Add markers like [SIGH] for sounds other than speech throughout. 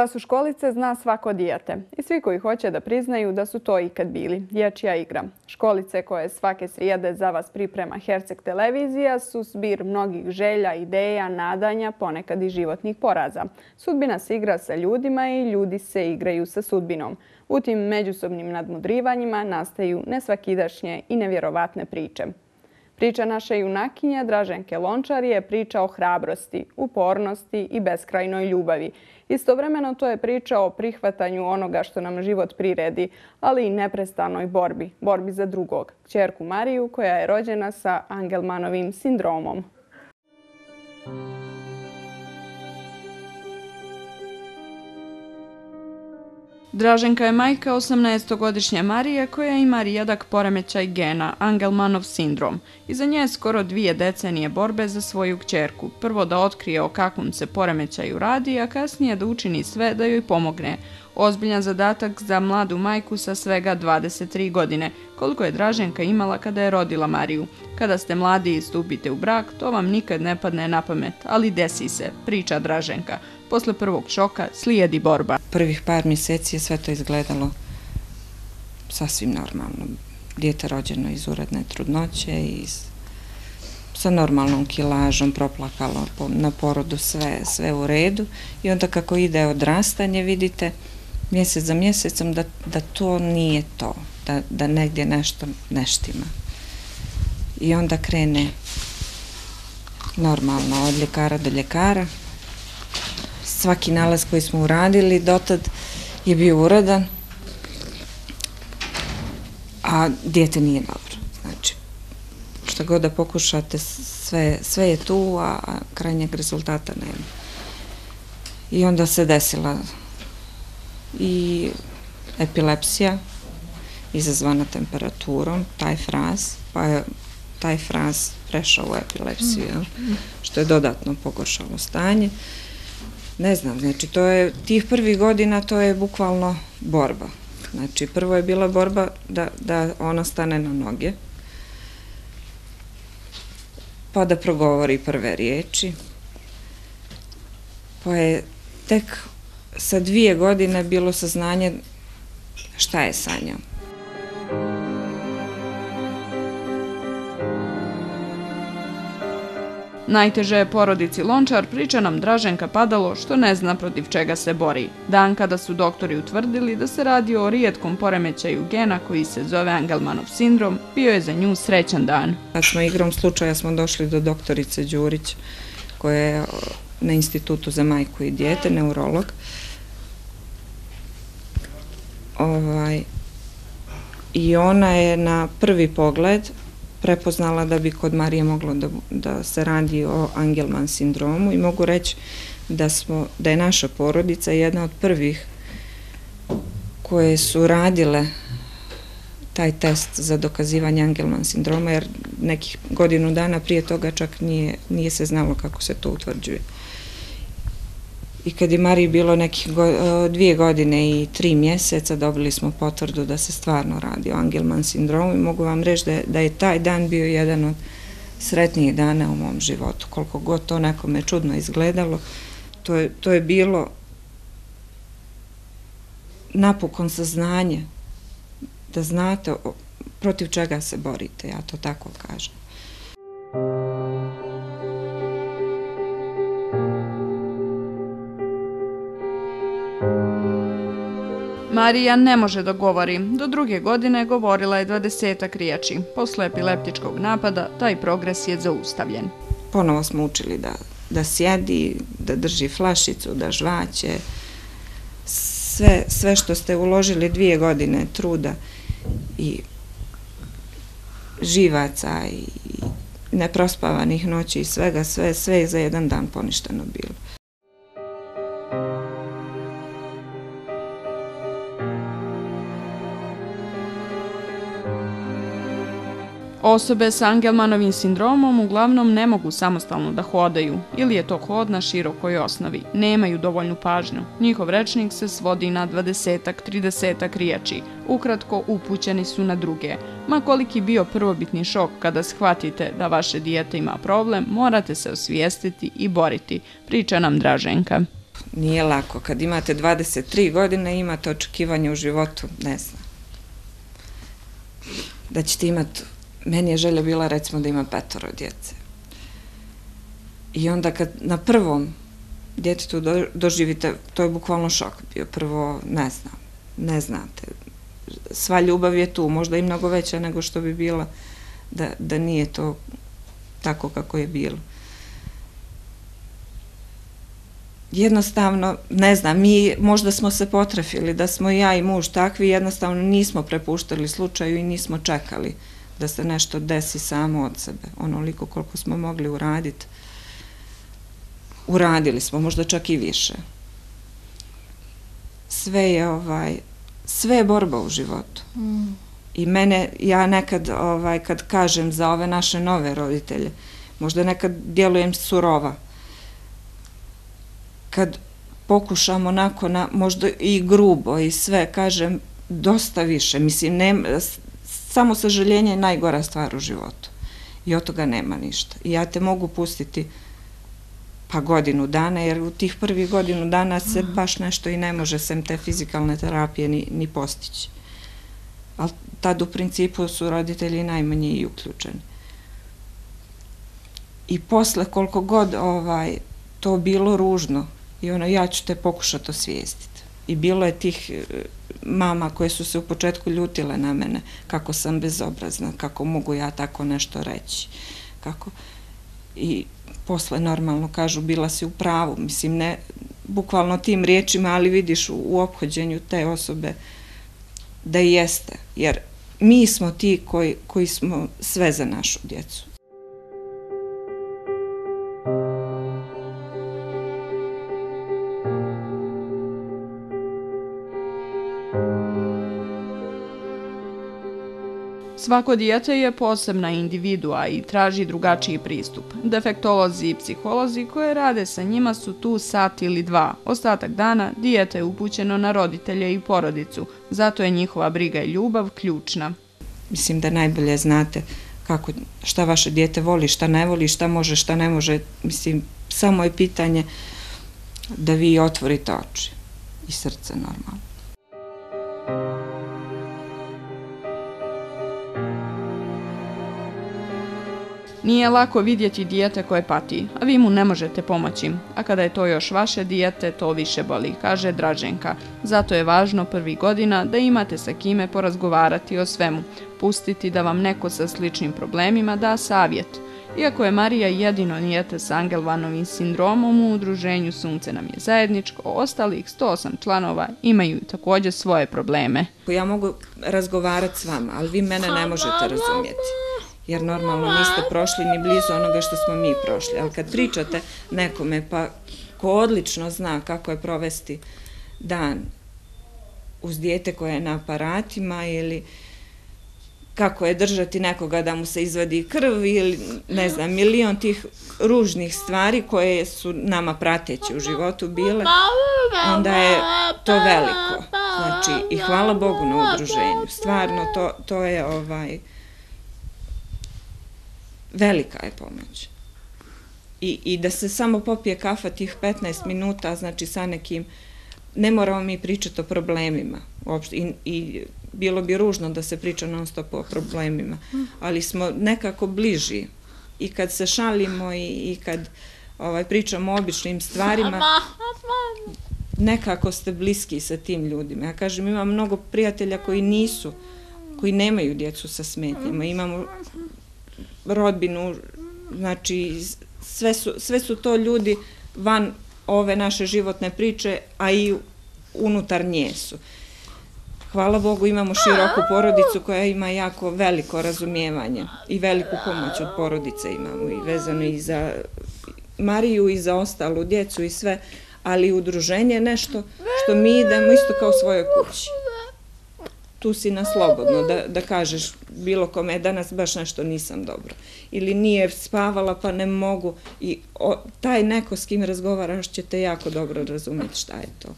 Šta su školice zna svako dijete i svi koji hoće da priznaju da su to ikad bili. Dječja igra. Školice koje svake srijede za vas priprema Herceg televizija su zbir mnogih želja, ideja, nadanja, ponekad i životnih poraza. Sudbina se igra sa ljudima i ljudi se igraju sa sudbinom. U tim međusobnim nadmudrivanjima nastaju nesvakidašnje i nevjerovatne priče. Priča naše junakinje Draženke Lončar je priča o hrabrosti, upornosti i beskrajnoj ljubavi. Istovremeno to je priča o prihvatanju onoga što nam život priredi, ali i neprestanoj borbi, borbi za drugog, čerku Mariju koja je rođena sa Angelmanovim sindromom. Draženka je majka 18-godišnje Marije koja ima rijedak poremećaj gena, Angelmanov sindrom. Iza nje je skoro dvije decenije borbe za svoju kćerku. Prvo da otkrije o kakvom se poremećaju radi, a kasnije da učini sve da joj pomogne. Ozbiljan zadatak za mladu majku sa svega 23 godine, koliko je Draženka imala kada je rodila Mariju. Kada ste mladi i stupite u brak, to vam nikad ne padne na pamet, ali desi se, priča Draženka. Posle prvog šoka slijedi borba. Prvih par mjeseci je sve to izgledalo sasvim normalno. Dijete rođeno iz uredne trudnoće i sa normalnom kilažom proplakalo na porodu sve, sve u redu. I onda kako ide odrastanje, vidite, mjesec za mjesecom da, da to nije to, da, da negdje nešto neštima. I onda krene normalno od ljekara do ljekara, svaki nalaz koji smo uradili dotad je bio uradan, a dijete nije dobro. Znači, što god da pokušate, sve, sve je tu, a krajnjeg rezultata nema. I onda se desila i epilepsija izazvana temperaturom, taj fraz, pa je taj fraz prešao u epilepsiju, mm. što je dodatno pogoršalo stanje ne znam, znači to je, tih prvih godina to je bukvalno borba. Znači prvo je bila borba da, da ona stane na noge, pa da progovori prve riječi, pa je tek sa dvije godine bilo saznanje šta je sa njom. Najteže je porodici Lončar, priča nam Draženka Padalo, što ne zna protiv čega se bori. Dan kada su doktori utvrdili da se radi o rijetkom poremećaju gena koji se zove Angelmanov sindrom, bio je za nju srećan dan. Kad smo igrom slučaja smo došli do doktorice Đurić, koja je na institutu za majku i djete, neurolog. Ovaj, I ona je na prvi pogled prepoznala da bi kod Marije moglo da, da se radi o Angelman sindromu i mogu reći da, smo, da je naša porodica jedna od prvih koje su radile taj test za dokazivanje Angelman sindroma, jer nekih godinu dana prije toga čak nije, nije se znalo kako se to utvrđuje. I kad je Mariji bilo nekih go, e, dvije godine i tri mjeseca, dobili smo potvrdu da se stvarno radi o Angelman sindromu i mogu vam reći da je, da je taj dan bio jedan od sretnijih dana u mom životu. Koliko god to nekome čudno izgledalo, to je, to je bilo napukon saznanje da znate protiv čega se borite, ja to tako kažem. Marija ne može da govori. Do druge godine govorila je dvadesetak riječi. Posle epileptičkog napada, taj progres je zaustavljen. Ponovo smo učili da, da sjedi, da drži flašicu, da žvaće. Sve, sve što ste uložili dvije godine truda i živaca i neprospavanih noći i svega, sve, sve je za jedan dan poništeno bilo. Osobe sa Angelmanovim sindromom uglavnom ne mogu samostalno da hodaju ili je to hod na širokoj osnovi. Nemaju dovoljnu pažnju. Njihov rečnik se svodi na 20-30 riječi. Ukratko upućeni su na druge. Ma koliki bio prvobitni šok kada shvatite da vaše dijete ima problem, morate se osvijestiti i boriti, priča nam Draženka. nije lako. Kad imate 23 godine, imate očekivanje u životu, ne znam. Da ćete imati, meni je želja bila recimo da imam petoro djece. I onda kad na prvom djetetu doživite, to je bukvalno šok bio. Prvo, ne znam, ne znate. Sva ljubav je tu, možda i mnogo veća nego što bi bila da, da nije to tako kako je bilo. Jednostavno, ne znam, mi možda smo se potrefili da smo ja i muž takvi, jednostavno nismo prepuštali slučaju i nismo čekali da se nešto desi samo od sebe, onoliko koliko smo mogli uraditi uradili smo, možda čak i više. Sve je ovaj, sve je borba u životu. Mm. I mene, ja nekad, ovaj, kad kažem za ove naše nove roditelje, možda nekad djelujem surova. Kad pokušam onako, na, možda i grubo i sve, kažem, dosta više. Mislim, ne, samo sažaljenje je najgora stvar u životu. I od toga nema ništa. I ja te mogu pustiti pa godinu dana, jer u tih prvih godinu dana se baš nešto i ne može sem te fizikalne terapije ni, ni postići. Ali tad u principu su roditelji najmanje i uključeni. I posle koliko god ovaj, to bilo ružno, i ono, ja ću te pokušati osvijestiti. I bilo je tih e, mama koje su se u početku ljutile na mene, kako sam bezobrazna, kako mogu ja tako nešto reći. Kako... I posle normalno kažu bila si u pravu, mislim ne bukvalno tim riječima, ali vidiš u, u obhođenju te osobe da jeste, jer mi smo ti koji, koji smo sve za našu djecu. Svako dijete je posebna individua i traži drugačiji pristup. Defektolozi i psiholozi koje rade sa njima su tu sat ili dva. Ostatak dana dijete je upućeno na roditelje i porodicu, zato je njihova briga i ljubav ključna. Mislim da najbolje znate kako, šta vaše dijete voli, šta ne voli, šta može, šta ne može. Mislim, samo je pitanje da vi otvorite oči i srce normalno. Nije lako vidjeti dijete koje pati, a vi mu ne možete pomoći. A kada je to još vaše dijete, to više boli, kaže Draženka. Zato je važno prvi godina da imate sa kime porazgovarati o svemu, pustiti da vam neko sa sličnim problemima da savjet. Iako je Marija jedino nijete s Angelvanovim sindromom u udruženju Sunce nam je zajedničko, ostalih 108 članova imaju također svoje probleme. Ja mogu razgovarati s vama, ali vi mene ne možete razumjeti jer normalno niste prošli ni blizu onoga što smo mi prošli. Ali kad pričate nekome, pa ko odlično zna kako je provesti dan uz dijete koje je na aparatima ili kako je držati nekoga da mu se izvadi krv ili ne znam, milion tih ružnih stvari koje su nama prateći u životu bile, onda je to veliko. Znači, i hvala Bogu na udruženju. Stvarno, to, to je ovaj velika je pomoć. I, I da se samo popije kafa tih 15 minuta, znači sa nekim, ne moramo mi pričati o problemima uopšte. I, I bilo bi ružno da se priča non stop o problemima, ali smo nekako bliži. I kad se šalimo i, i kad ovaj, pričamo o običnim stvarima, nekako ste bliski sa tim ljudima. Ja kažem, imam mnogo prijatelja koji nisu, koji nemaju djecu sa smetnjama. Imamo rodbinu, znači sve su, sve su to ljudi van ove naše životne priče, a i unutar nje su. Hvala Bogu imamo široku porodicu koja ima jako veliko razumijevanje i veliku pomoć od porodice imamo i vezano i za Mariju i za ostalu djecu i sve, ali udruženje je nešto što mi idemo isto kao svoje svojoj kući tu si na slobodno da, da kažeš bilo kome, e, danas baš nešto nisam dobro. Ili nije spavala pa ne mogu. I o, taj neko s kim razgovaraš će te jako dobro razumjeti šta je to.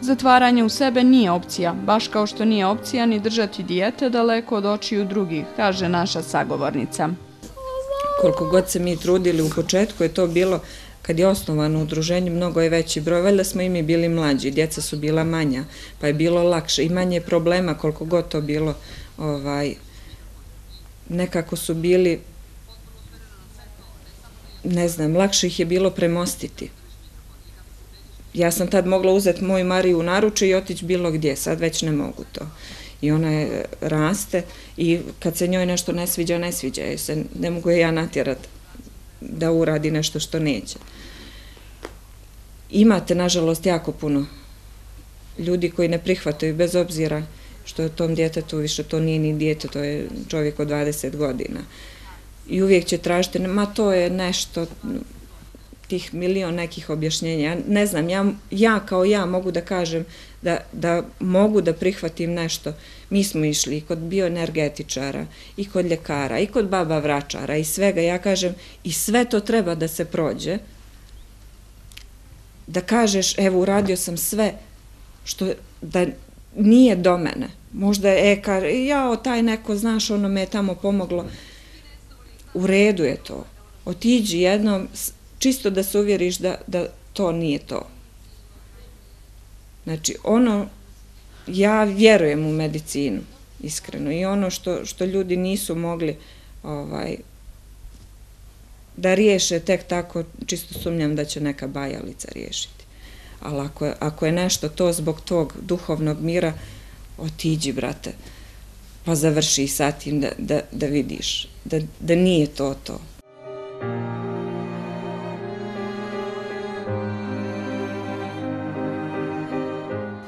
Zatvaranje u sebe nije opcija, baš kao što nije opcija ni držati dijete daleko od očiju drugih, kaže naša sagovornica. Koliko god se mi trudili u početku je to bilo kad je osnovano udruženje, mnogo je veći broj, valjda smo i mi bili mlađi, djeca su bila manja, pa je bilo lakše i manje problema koliko god to bilo, ovaj, nekako su bili, ne znam, lakše ih je bilo premostiti. Ja sam tad mogla uzeti moju Mariju u naruče i otići bilo gdje, sad već ne mogu to. I ona je raste i kad se njoj nešto ne sviđa, ne sviđa joj se, ne mogu je ja natjerati da uradi nešto što neće. Imate, nažalost, jako puno ljudi koji ne prihvataju bez obzira što je tom djetetu više to nije ni djete, to je čovjek od 20 godina. I uvijek će tražiti, ma to je nešto, tih milion nekih objašnjenja. Ne znam, ja, ja kao ja mogu da kažem da, da mogu da prihvatim nešto. Mi smo išli i kod bioenergetičara, i kod ljekara, i kod baba vračara, i svega. Ja kažem, i sve to treba da se prođe, da kažeš, evo, uradio sam sve što da nije do mene. Možda je ekar, jao, taj neko, znaš, ono me je tamo pomoglo. U redu je to. Otiđi jednom, čisto da se uvjeriš da, da to nije to. Znači, ono, ja vjerujem u medicinu, iskreno, i ono što, što ljudi nisu mogli ovaj, da riješe tek tako, čisto sumnjam da će neka bajalica riješiti. Ali ako je, ako je nešto to zbog tog duhovnog mira, otiđi, brate, pa završi sa tim da, da, da vidiš da, da nije to to.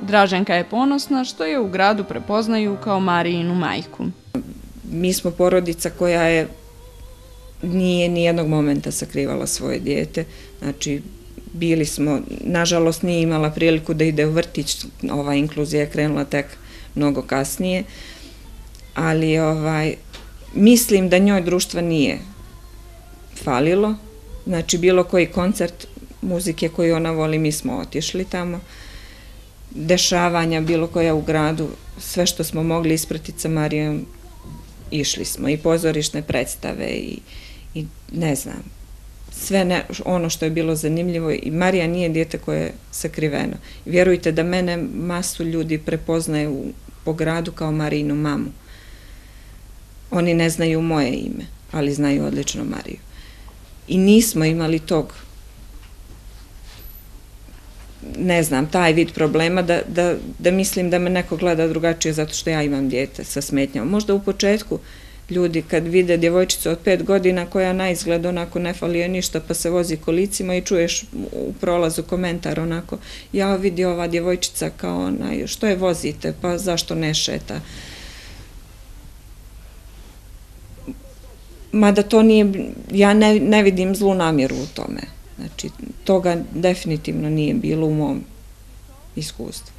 Draženka je ponosna što je u gradu prepoznaju kao Marijinu majku. Mi smo porodica koja je nije ni jednog momenta sakrivala svoje dijete. Znači, bili smo, nažalost nije imala priliku da ide u vrtić, ova inkluzija je krenula tek mnogo kasnije, ali ovaj, mislim da njoj društva nije falilo, znači bilo koji koncert muzike koju ona voli, mi smo otišli tamo, dešavanja bilo koja u gradu, sve što smo mogli ispratiti sa Marijom, išli smo i pozorišne predstave i, i ne znam, sve ne, ono što je bilo zanimljivo i Marija nije dijete koje je sakriveno. Vjerujte da mene masu ljudi prepoznaje u, po gradu kao Marijinu mamu. Oni ne znaju moje ime, ali znaju odlično Mariju. I nismo imali tog ne znam, taj vid problema da, da, da mislim da me neko gleda drugačije zato što ja imam djete sa smetnjom. Možda u početku ljudi kad vide djevojčicu od pet godina koja na izgled onako ne falije ništa pa se vozi kolicima i čuješ u prolazu komentar onako ja vidi ova djevojčica kao ona što je vozite pa zašto ne šeta mada to nije ja ne, ne vidim zlu namjeru u tome Znači, toga definitivno nije bilo u mom iskustvu.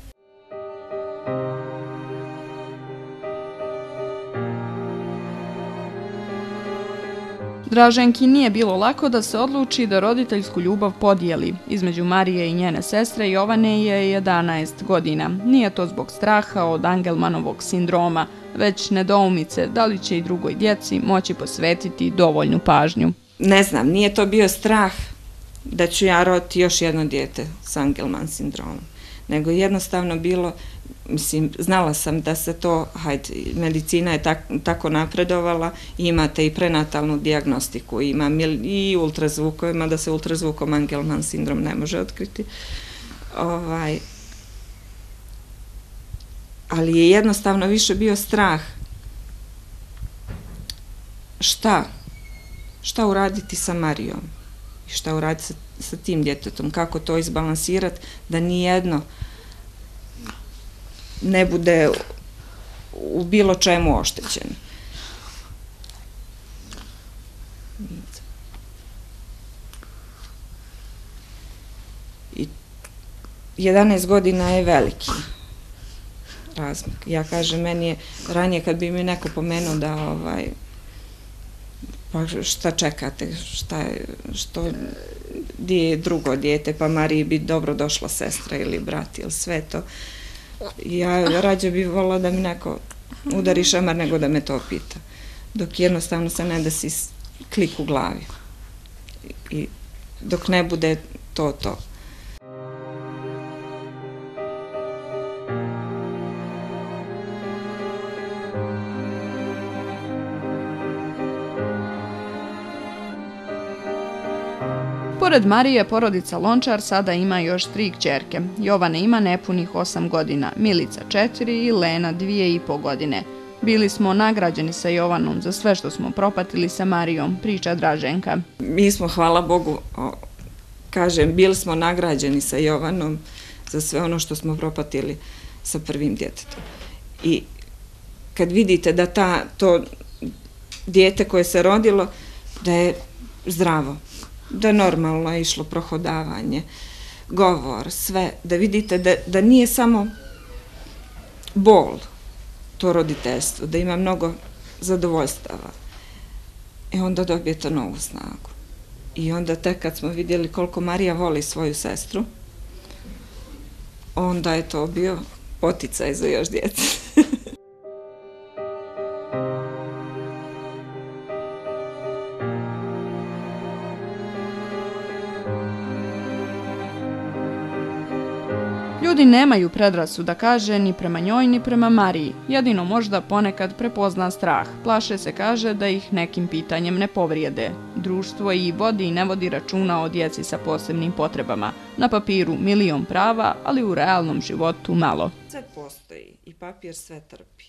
Draženki nije bilo lako da se odluči da roditeljsku ljubav podijeli. Između Marije i njene sestre Jovane je 11 godina. Nije to zbog straha od Angelmanovog sindroma, već nedoumice da li će i drugoj djeci moći posvetiti dovoljnu pažnju. Ne znam, nije to bio strah da ću ja roditi još jedno dijete s Angelman sindromom. Nego jednostavno bilo, mislim, znala sam da se to, hajde, medicina je tak, tako napredovala, imate i prenatalnu diagnostiku, imam i ultrazvukovima, da se ultrazvukom Angelman sindrom ne može otkriti. Ovaj, ali je jednostavno više bio strah šta, šta uraditi sa Marijom i šta uraditi sa, sa tim djetetom, kako to izbalansirati da nijedno ne bude u bilo čemu oštećeno. I 11 godina je veliki razmak. Ja kažem, meni je ranije kad bi mi neko pomenuo da ovaj, pa šta čekate, šta je, što, gdje je drugo dijete, pa Mariji bi dobro došla sestra ili brat ili sve to. Ja rađe bih volila da mi neko udari šamar nego da me to pita. Dok jednostavno se ne da si klik u glavi. I dok ne bude to to. Pored Marije, porodica Lončar sada ima još tri kćerke. Jovana ima nepunih osam godina, Milica četiri i Lena dvije i po godine. Bili smo nagrađeni sa Jovanom za sve što smo propatili sa Marijom, priča Draženka. Mi smo, hvala Bogu, kažem, bili smo nagrađeni sa Jovanom za sve ono što smo propatili sa prvim djetetom. I kad vidite da ta, to djete koje se rodilo, da je zdravo, da normalno je išlo prohodavanje, govor, sve, da vidite da, da nije samo bol to roditeljstvo, da ima mnogo zadovoljstava. E onda dobijete novu snagu. I onda tek kad smo vidjeli koliko Marija voli svoju sestru, onda je to bio poticaj za još djece. [LAUGHS] Ljudi nemaju predrasu da kaže ni prema njoj ni prema Mariji, jedino možda ponekad prepozna strah. Plaše se kaže da ih nekim pitanjem ne povrijede. Društvo i vodi i ne vodi računa o djeci sa posebnim potrebama. Na papiru milion prava, ali u realnom životu malo. Sve postoji i papir sve trpi.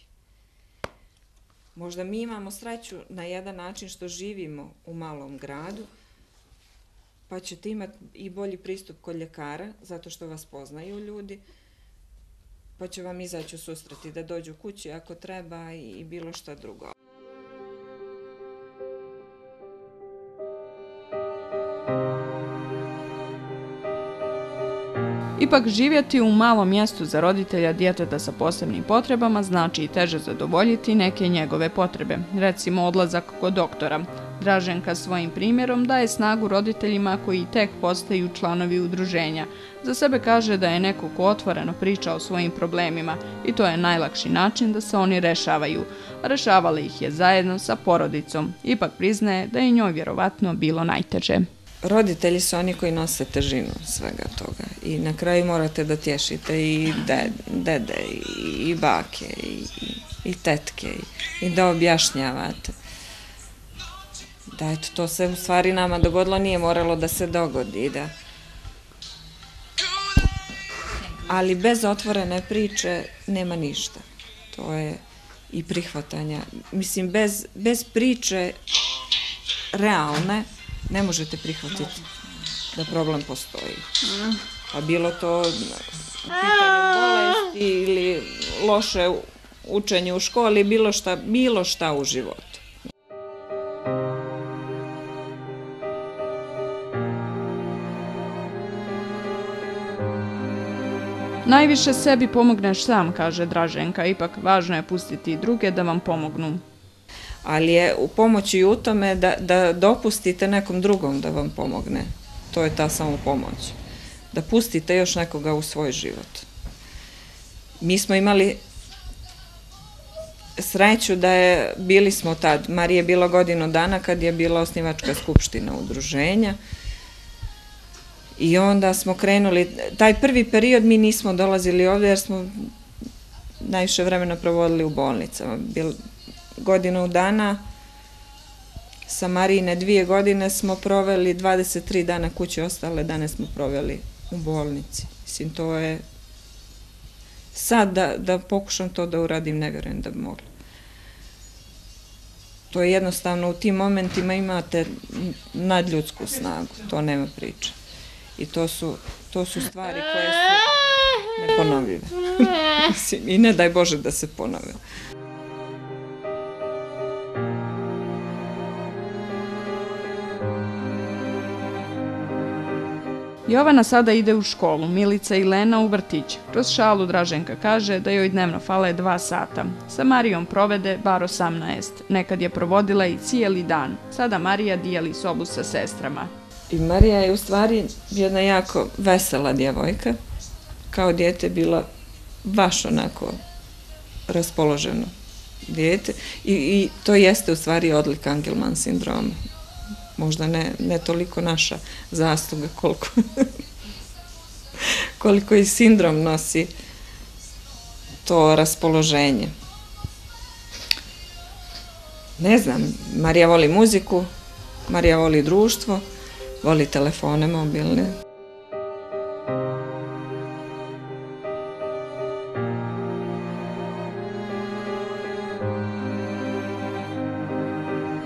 Možda mi imamo sreću na jedan način što živimo u malom gradu, pa ćete imati i bolji pristup kod ljekara, zato što vas poznaju ljudi, pa će vam izaći u susreti da dođu kući ako treba i bilo šta drugo. Ipak živjeti u malom mjestu za roditelja djeteta sa posebnim potrebama znači i teže zadovoljiti neke njegove potrebe, recimo odlazak kod doktora, Draženka svojim primjerom daje snagu roditeljima koji tek postaju članovi udruženja. Za sebe kaže da je neko ko otvoreno priča o svojim problemima i to je najlakši način da se oni rešavaju. Rešavala ih je zajedno sa porodicom. Ipak priznaje da je njoj vjerovatno bilo najteže. Roditelji su oni koji nose težinu svega toga i na kraju morate da tješite i dede i bake i tetke i da objašnjavate da eto, to se u stvari nama dogodilo, nije moralo da se dogodi, da. Ali bez otvorene priče nema ništa. To je i prihvatanja. Mislim, bez, bez priče realne ne možete prihvatiti da problem postoji. Pa bilo to pitanje bolesti ili loše učenje u školi, bilo šta, bilo šta u životu. Najviše sebi pomogneš sam, kaže Draženka, ipak važno je pustiti druge da vam pomognu. Ali je u pomoći i u tome da, da dopustite nekom drugom da vam pomogne. To je ta samo pomoć. Da pustite još nekoga u svoj život. Mi smo imali sreću da je, bili smo tad, Marije je bilo godinu dana kad je bila osnivačka skupština udruženja, I onda smo krenuli, taj prvi period mi nismo dolazili ovdje jer smo najviše vremena provodili u bolnicama. Bil, godinu dana sa Marine dvije godine smo proveli 23 dana kuće, ostale dane smo proveli u bolnici. Mislim, to je sad da, da pokušam to da uradim, ne vjerujem da bi mogla. To je jednostavno, u tim momentima imate nadljudsku snagu, to nema priče. I to su, to su stvari koje su neponovive. [LAUGHS] I ne daj Bože da se ponove. Jovana sada ide u školu, Milica i Lena u vrtić. Kroz šalu Draženka kaže da joj dnevno fale dva sata. Sa Marijom provede bar 18. Nekad je provodila i cijeli dan. Sada Marija dijeli sobu sa sestrama. I Marija je u stvari jedna jako vesela djevojka. Kao djete bila baš onako raspoloženo djete. I, I to jeste u stvari odlika Angelman sindroma možda ne, ne toliko naša zasluga koliko, [LAUGHS] koliko i sindrom nosi to raspoloženje. Ne znam, Marija voli muziku, Marija voli društvo, voli telefone mobilne.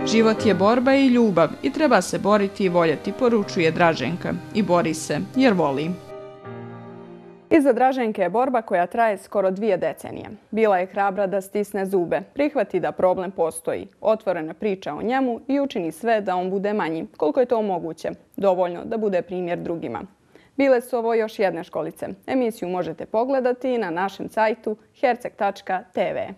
Život je borba i ljubav i treba se boriti i voljeti, poručuje Draženka. I bori se, jer voli. Iza Draženke je borba koja traje skoro dvije decenije. Bila je hrabra da stisne zube, prihvati da problem postoji, otvorena priča o njemu i učini sve da on bude manji, koliko je to moguće, dovoljno da bude primjer drugima. Bile su ovo još jedne školice. Emisiju možete pogledati na našem sajtu herceg.tv.